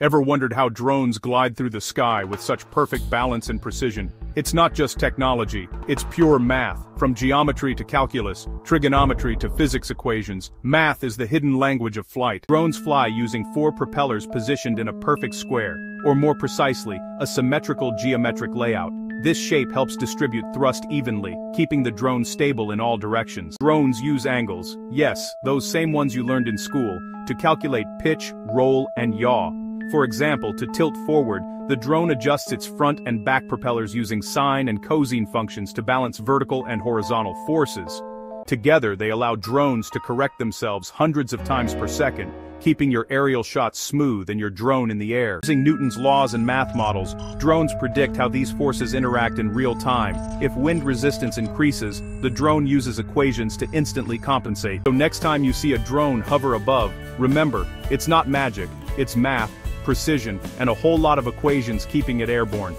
Ever wondered how drones glide through the sky with such perfect balance and precision? It's not just technology, it's pure math. From geometry to calculus, trigonometry to physics equations, math is the hidden language of flight. Drones fly using four propellers positioned in a perfect square, or more precisely, a symmetrical geometric layout. This shape helps distribute thrust evenly, keeping the drone stable in all directions. Drones use angles, yes, those same ones you learned in school, to calculate pitch, roll, and yaw. For example, to tilt forward, the drone adjusts its front and back propellers using sine and cosine functions to balance vertical and horizontal forces. Together they allow drones to correct themselves hundreds of times per second, keeping your aerial shots smooth and your drone in the air. Using Newton's laws and math models, drones predict how these forces interact in real time. If wind resistance increases, the drone uses equations to instantly compensate. So next time you see a drone hover above, remember, it's not magic, it's math, precision, and a whole lot of equations keeping it airborne.